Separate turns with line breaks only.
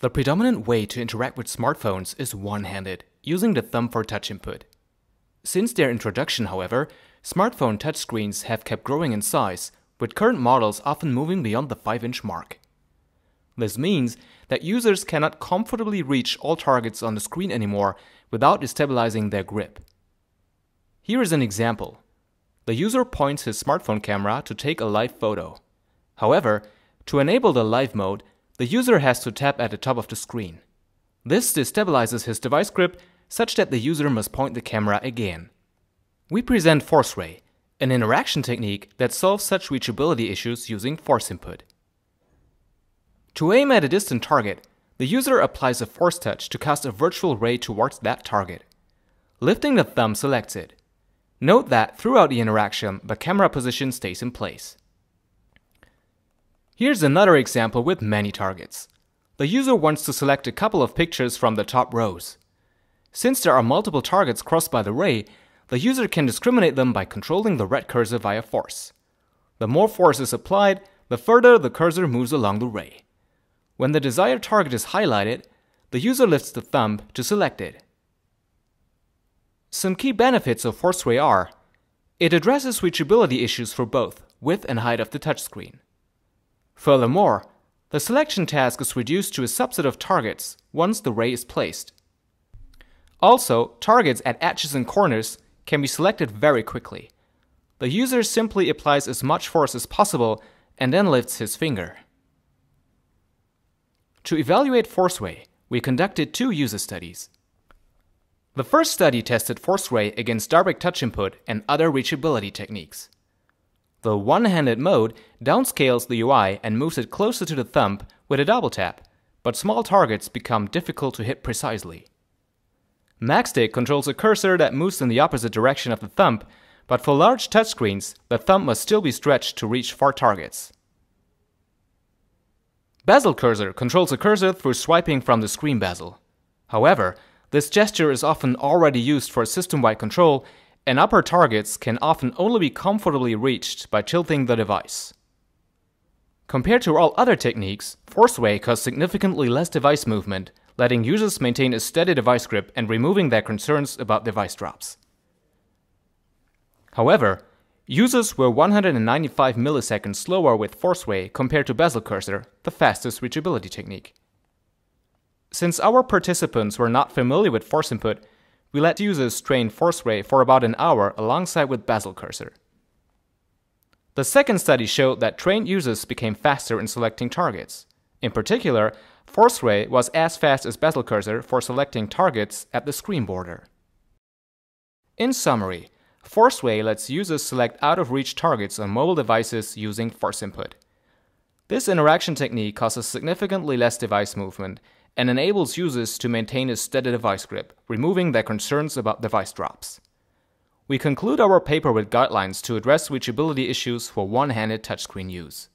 The predominant way to interact with smartphones is one-handed, using the thumb for touch input. Since their introduction, however, smartphone touchscreens have kept growing in size, with current models often moving beyond the 5-inch mark. This means that users cannot comfortably reach all targets on the screen anymore without destabilizing their grip. Here is an example. The user points his smartphone camera to take a live photo. However, to enable the live mode, the user has to tap at the top of the screen. This destabilizes his device grip such that the user must point the camera again. We present ForceRay, an interaction technique that solves such reachability issues using force input. To aim at a distant target, the user applies a force touch to cast a virtual ray towards that target. Lifting the thumb selects it. Note that throughout the interaction, the camera position stays in place. Here's another example with many targets. The user wants to select a couple of pictures from the top rows. Since there are multiple targets crossed by the ray, the user can discriminate them by controlling the red cursor via force. The more force is applied, the further the cursor moves along the ray. When the desired target is highlighted, the user lifts the thumb to select it. Some key benefits of ForceRay are it addresses reachability issues for both width and height of the touchscreen. Furthermore, the selection task is reduced to a subset of targets once the ray is placed. Also, targets at edges and corners can be selected very quickly. The user simply applies as much force as possible and then lifts his finger. To evaluate ForceRay, we conducted two user studies. The first study tested ForceRay against direct touch input and other reachability techniques. The one-handed mode downscales the UI and moves it closer to the thumb with a double tap, but small targets become difficult to hit precisely. MagStick controls a cursor that moves in the opposite direction of the thumb, but for large touchscreens, the thumb must still be stretched to reach far targets. BezelCursor controls a cursor through swiping from the screen bezel. However, this gesture is often already used for system-wide control and upper targets can often only be comfortably reached by tilting the device. Compared to all other techniques, ForceRay causes significantly less device movement, letting users maintain a steady device grip and removing their concerns about device drops. However, users were 195 milliseconds slower with ForceRay compared to BezelCursor, the fastest reachability technique. Since our participants were not familiar with force input, we let users train ForceRay for about an hour alongside with BezelCursor. The second study showed that trained users became faster in selecting targets. In particular, ForceRay was as fast as BezelCursor for selecting targets at the screen border. In summary, ForceRay lets users select out-of-reach targets on mobile devices using force input. This interaction technique causes significantly less device movement and enables users to maintain a steady device grip, removing their concerns about device drops. We conclude our paper with guidelines to address reachability issues for one-handed touchscreen use.